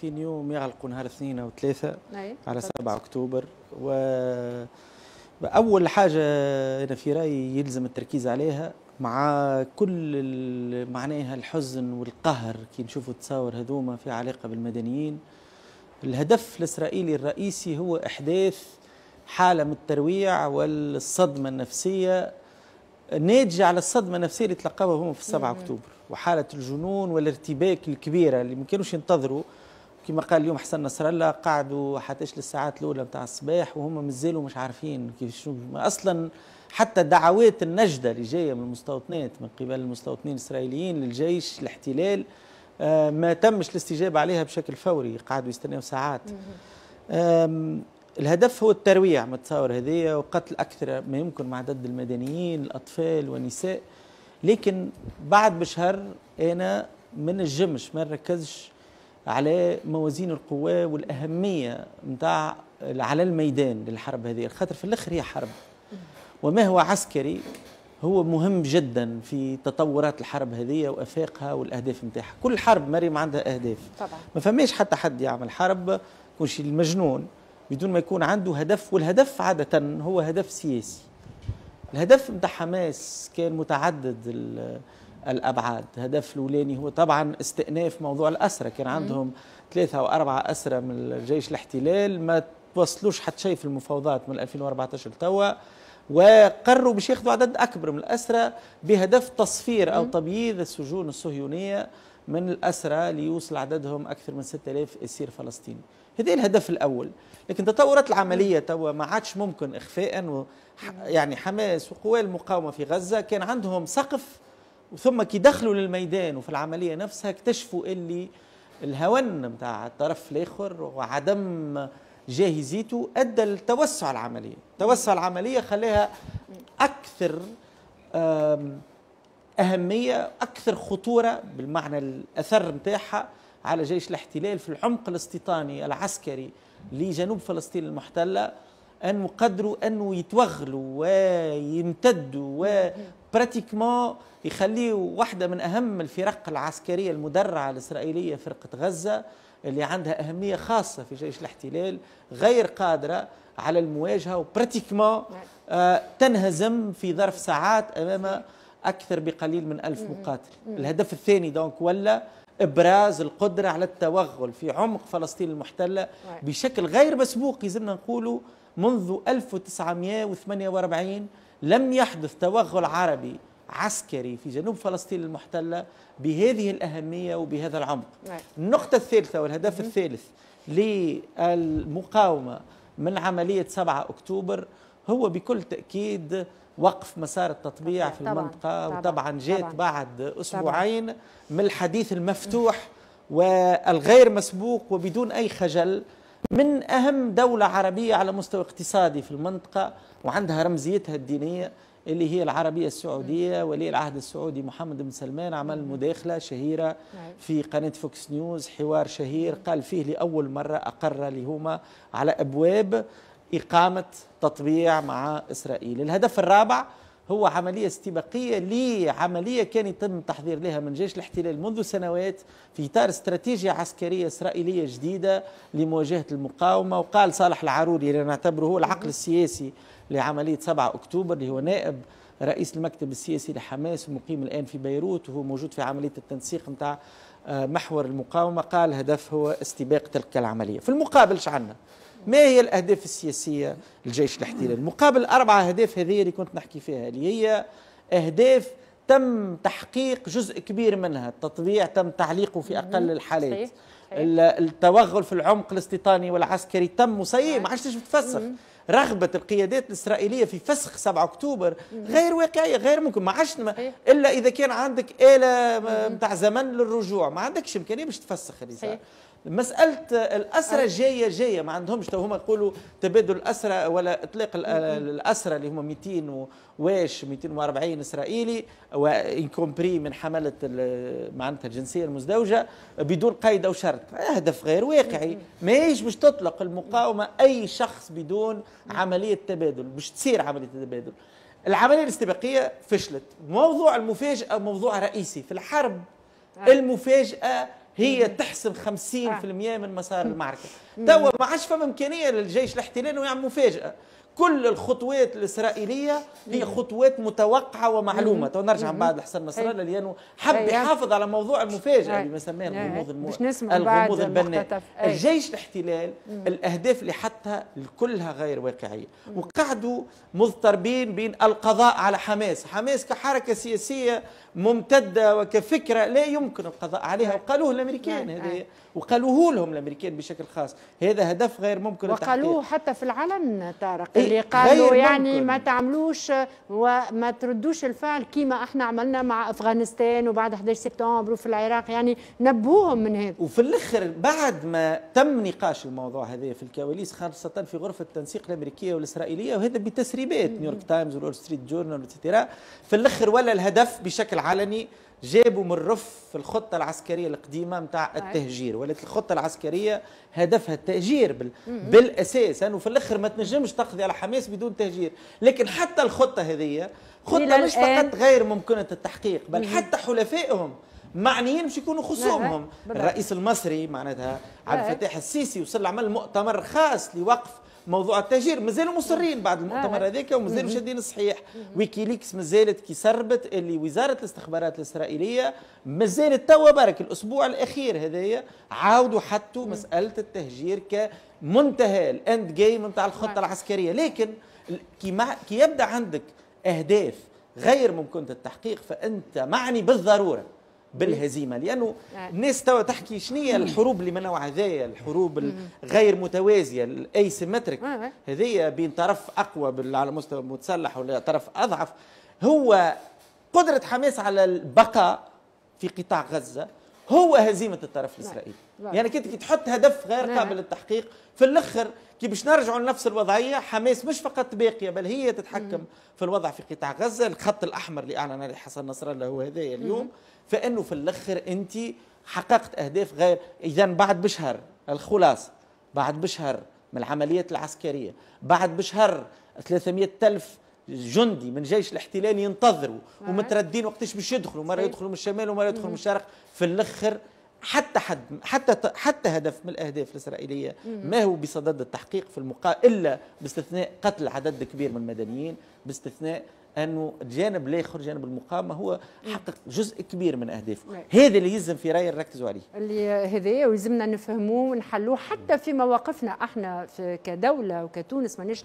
30 يوم يغلقوا نهار اثنين أو ثلاثة. على 7 أكتوبر. و أول حاجة أنا في رأيي يلزم التركيز عليها مع كل معناها الحزن والقهر كي نشوفوا تصاور هذوما في علاقة بالمدنيين. الهدف الإسرائيلي الرئيسي هو إحداث حالة من الترويع والصدمة النفسية ناتجة على الصدمة النفسية اللي تلقاوها هم في 7 أكتوبر. وحالة الجنون والارتباك الكبيرة اللي ما كانوش ينتظروا كما قال اليوم حسن نصر الله قعدوا حتى للساعات الأولى نتاع الصباح وهم مازالوا مش عارفين كيف شو. أصلا حتى دعوات النجدة اللي جاية من المستوطنات من قبل المستوطنين الإسرائيليين للجيش الاحتلال آه، ما تمش الاستجابة عليها بشكل فوري قعدوا يستناوا ساعات. الهدف هو الترويع ما تصور هذية وقتل أكثر ما يمكن مع عدد المدنيين الأطفال والنساء. لكن بعد بشهر أنا ما نجمش ما نركزش على موازين القوى والأهمية متاع على الميدان للحرب هذه. خاطر في الآخر هي حرب. وما هو عسكري هو مهم جدا في تطورات الحرب هذه وأفاقها والأهداف نتاعها كل حرب مريم عندها أهداف. طبعا. ما فماش حتى حد يعمل حرب يكون شي المجنون بدون ما يكون عنده هدف والهدف عادة هو هدف سياسي. الهدف نتاع حماس كان متعدد الأبعاد. هدف الأولاني هو طبعا استئناف موضوع الأسرة. كان عندهم ثلاثة أو أربعة أسرة من الجيش الاحتلال ما توصلوش حتى شيء في المفاوضات من 2014 توا وقرروا باش ياخذوا عدد أكبر من الأسرة بهدف تصفير أو تبييض السجون الصهيونية من الأسرى ليوصل عددهم أكثر من 6000 أسير فلسطيني. هذا الهدف الأول. لكن تطورات العملية توا ما عادش ممكن إخفاء و يعني حماس وقوى المقاومة في غزة. كان عندهم سقف ثم كي دخلوا للميدان وفي العملية نفسها اكتشفوا اللي الهون نتاع الطرف الآخر وعدم جاهزيته أدى لتوسع العملية. توسع العملية خلاها أكثر آم، أهمية أكثر خطورة بالمعنى الأثر نتاعها على جيش الاحتلال في العمق الاستيطاني العسكري لجنوب فلسطين المحتلة. أن قدروا أنه يتوغلوا ويمتدوا وبراتيكمون يخليوا واحدة من أهم الفرق العسكرية المدرعة الإسرائيلية فرقة غزة اللي عندها أهمية خاصة في جيش الاحتلال غير قادرة على المواجهة وبراتيكمون آه، تنهزم في ظرف ساعات أمام أكثر بقليل من ألف مقاتل. الهدف الثاني دونك ولا إبراز القدرة على التوغل في عمق فلسطين المحتلة بشكل غير مسبوق يلزمنا نقولوا منذ 1948 لم يحدث توغل عربي عسكري في جنوب فلسطين المحتلة بهذه الأهمية وبهذا العمق نعم. النقطة الثالثة والهدف الثالث للمقاومة من عملية 7 أكتوبر هو بكل تأكيد وقف مسار التطبيع في طبعاً، المنطقة طبعاً، وطبعا جاءت طبعاً. بعد أسبوعين من الحديث المفتوح والغير مسبوق وبدون أي خجل من أهم دولة عربية على مستوى اقتصادي في المنطقة وعندها رمزيتها الدينية اللي هي العربية السعودية ولي العهد السعودي محمد بن سلمان عمل مداخلة شهيرة في قناة فوكس نيوز حوار شهير قال فيه لأول مرة أقر لهما على أبواب إقامة تطبيع مع إسرائيل. الهدف الرابع هو عملية استباقية لعملية كان يتم التحضير لها من جيش الاحتلال منذ سنوات في إطار استراتيجية عسكرية إسرائيلية جديدة لمواجهة المقاومة. وقال صالح العروري اللي نعتبره هو العقل السياسي لعملية 7 أكتوبر اللي هو نائب رئيس المكتب السياسي لحماس ومقيم الآن في بيروت وهو موجود في عملية التنسيق نتاع محور المقاومة. قال الهدف هو استباق تلك العملية. في المقابل عنا ما هي الأهداف السياسية للجيش الاحتلال؟ مقابل أربعة أهداف هذه اللي كنت نحكي فيها اللي هي أهداف تم تحقيق جزء كبير منها التطبيع تم تعليقه في أقل الحالات. صحيح. التوغل في العمق الاستيطاني والعسكري تم وصحيح ما عادش تفسخ. رغبة القيادات الإسرائيلية في فسخ 7 أكتوبر غير واقعية غير ممكن. ما عادش. إلا إذا كان عندك آلة متاع زمن للرجوع. ما عندكش إمكانية باش تفسخ اللي صار. مسألة الأسرة جاية جاية. ما عندهمش. تو هما يقولوا تبادل الأسرة ولا إطلاق ال- الأسرة اللي هما 200 و- واش 240 إسرائيلي وإنكومبري من حملة معناتها الجنسية المزدوجة بدون قيد أو شرط هدف غير واقعي. ماهيش باش تطلق المقاومة أي شخص بدون عملية تبادل باش تصير عملية تبادل. العملية الاستباقية فشلت. موضوع المفاجأة موضوع رئيسي في الحرب. المفاجأة هي تحسم 50% من مسار المعركة. توا ما عادش فما إمكانية للجيش الاحتلالي يعمل مفاجأة. كل الخطوات الإسرائيلية هي خطوات متوقعة ومعلومة. تو نرجع من بعد لحسن نصر الله لأنه حب يحافظ على موضوع المفاجأة اللي سماه الغموض الم... الغموض البناء. الجيش الاحتلال الأهداف اللي حطها كلها غير واقعية. وقعدوا مضطربين بين القضاء على حماس. حماس كحركة سياسية ممتدة وكفكرة لا يمكن القضاء عليها. وقالوه الأمريكان هذا وقالوه لهم الأمريكان بشكل خاص. هذا هدف غير ممكن وقالوه حتى في العلن طارق اللي قالوا يعني ممكن. ما تعملوش وما تردوش الفعل كيما إحنا عملنا مع أفغانستان وبعد 11 سبتمبر وفي العراق. يعني نبهوهم من هذا وفي الأخر بعد ما تم نقاش الموضوع هذا في الكواليس خاصة في غرفة التنسيق الأمريكية والإسرائيلية وهذا بتسريبات نيويورك تايمز والول ستريت جورنال في الأخر ولا الهدف بشكل علني جابوا من رف الخطة العسكرية القديمة متاع التهجير ولكن الخطة العسكرية هدفها التهجير بال... بالأساس أنه في الآخر ما تنجمش تقضي على حماس بدون تهجير. لكن حتى الخطة هذه خطة مش فقط غير ممكنة التحقيق بل حتى حلفائهم معنيين باش يكونوا خصومهم. الرئيس المصري معناتها عبد الفتاح السيسي وصل عمل مؤتمر خاص لوقف موضوع التهجير. مازالوا مصرين بعد المؤتمر آه. هذاك ومازالوا شادين الصحيح. ويكيليكس مازالت كي سربت اللي وزارة الاستخبارات الإسرائيلية مازالت توا برك الأسبوع الأخير هذايا عاودوا حطوا مسألة التهجير كمنتهى ال end game نتاع الخطه العسكرية. لكن كي, مع كي يبدأ عندك أهداف غير ممكنه التحقيق فأنت معني بالضرورة. بالهزيمة لأنه نعم. الناس توا تحكي شنو هي الحروب اللي من نوع هذايا الحروب الغير متوازية ال asymmetric هذه بين طرف أقوى على مستوى المتسلح ولا طرف أضعف هو قدرة حماس على البقاء في قطاع غزة هو هزيمة الطرف الإسرائيلي. يعني كنت كي تحط هدف غير. قابل للتحقيق. في الأخر كي باش نرجعوا لنفس الوضعية حماس مش فقط باقية بل هي تتحكم في الوضع في قطاع غزة. الخط الأحمر اللي أعلن عليه حسن نصر الله هو هذايا اليوم فإنه في الأخر أنت حققت أهداف غير. إذا بعد بشهر الخلاصه بعد بشهر من العمليات العسكرية بعد بشهر 300 ألف جندي من جيش الاحتلال ينتظروا ومتردين وقتاش باش يدخلوا مرة يدخلوا من الشمال ومرة يدخلوا من الشرق. في الأخر حتى حد حتى حتى هدف من الأهداف الإسرائيلية ما هو بصدد التحقيق في المقا إلا باستثناء قتل عدد كبير من المدنيين باستثناء أنه الجانب الآخر جانب المقاومة هو حقق جزء كبير من أهدافه. نعم. هذا اللي يلزم في رأيي نركزوا عليه. اللي هذا ويلزمنا نفهموه ونحلوه حتى في مواقفنا إحنا في كدولة وكتونس مانيش